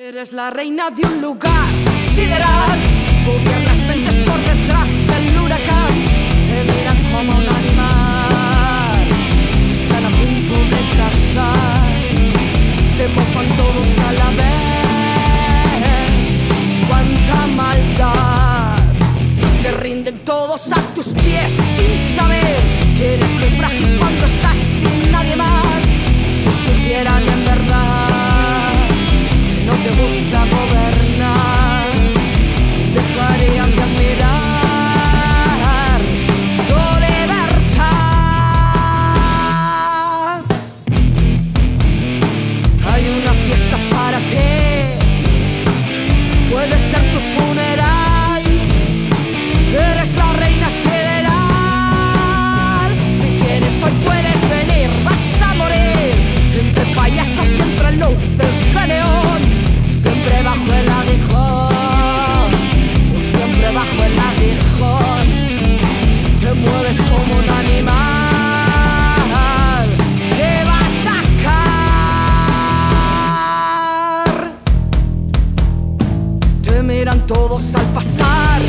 Eres la reina de un lugar sideral, gobiernas mentes por detrás del huracán, te miran como un animal, están a punto de cazar, se mofan todos a la vez, cuánta maldad, se rinden todos a tus pies sin saber que eres muy frágil cuando estás Miran todos al pasar